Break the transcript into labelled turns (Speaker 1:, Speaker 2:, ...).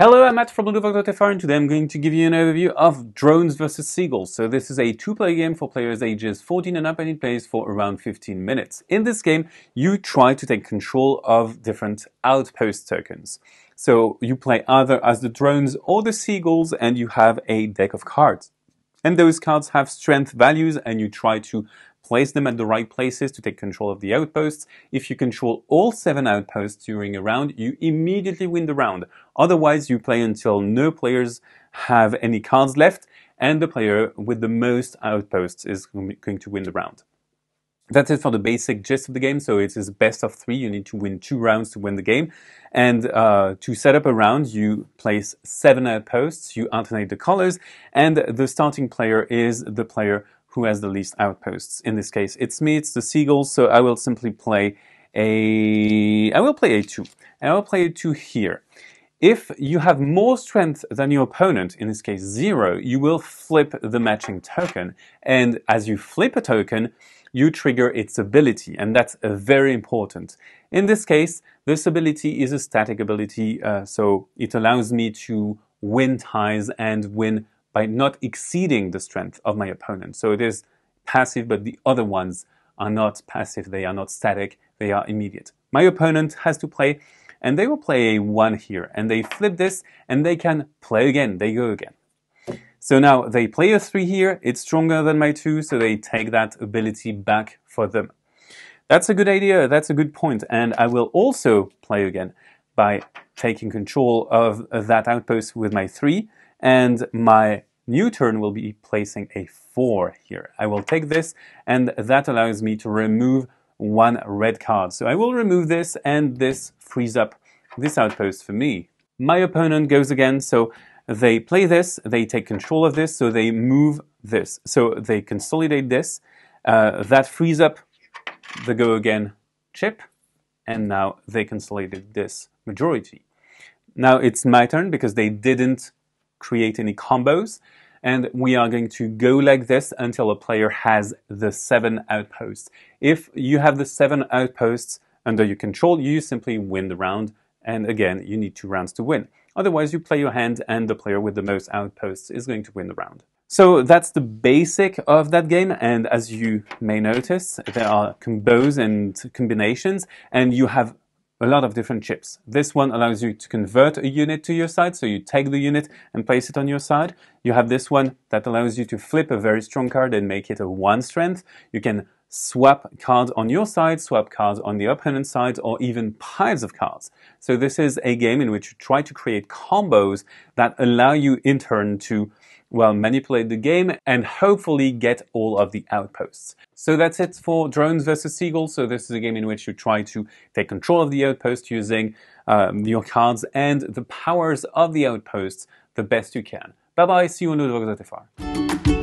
Speaker 1: Hello, I'm Matt from Ludovox.fr and today I'm going to give you an overview of Drones vs. Seagulls. So this is a two-player game for players ages 14 and up and it plays for around 15 minutes. In this game, you try to take control of different outpost tokens. So you play either as the drones or the seagulls and you have a deck of cards. And those cards have strength values and you try to place them at the right places to take control of the outposts. If you control all seven outposts during a round, you immediately win the round. Otherwise, you play until no players have any cards left and the player with the most outposts is going to win the round. That's it for the basic gist of the game. So it is best of three. You need to win two rounds to win the game. And uh, to set up a round, you place seven outposts, you alternate the colors, and the starting player is the player who has the least outposts. In this case, it's me, it's the seagulls, so I will simply play a... I will play a 2. And I will play a 2 here. If you have more strength than your opponent, in this case 0, you will flip the matching token. And as you flip a token, you trigger its ability, and that's very important. In this case, this ability is a static ability, uh, so it allows me to win ties and win by not exceeding the strength of my opponent. So it is passive, but the other ones are not passive, they are not static, they are immediate. My opponent has to play, and they will play a 1 here, and they flip this, and they can play again, they go again. So now they play a 3 here, it's stronger than my 2, so they take that ability back for them. That's a good idea, that's a good point, and I will also play again by taking control of that outpost with my 3, and my new turn will be placing a 4 here. I will take this and that allows me to remove one red card. So I will remove this and this frees up this outpost for me. My opponent goes again, so they play this, they take control of this, so they move this. So they consolidate this, uh, that frees up the go again chip, and now they consolidated this majority. Now it's my turn because they didn't create any combos. And we are going to go like this until a player has the seven outposts. If you have the seven outposts under your control, you simply win the round. And again, you need two rounds to win. Otherwise, you play your hand and the player with the most outposts is going to win the round. So that's the basic of that game, and as you may notice, there are combos and combinations, and you have a lot of different chips. This one allows you to convert a unit to your side, so you take the unit and place it on your side. You have this one that allows you to flip a very strong card and make it a one strength. You can swap cards on your side, swap cards on the opponent's side, or even piles of cards. So this is a game in which you try to create combos that allow you in turn to well, manipulate the game and hopefully get all of the outposts. So that's it for Drones versus Seagulls. So this is a game in which you try to take control of the outpost using um, your cards and the powers of the outposts the best you can. Bye bye, see you on the Ludovox.fr.